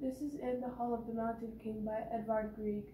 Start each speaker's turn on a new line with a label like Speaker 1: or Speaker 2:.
Speaker 1: This is in the Hall of the Mountain King by Edvard Grieg.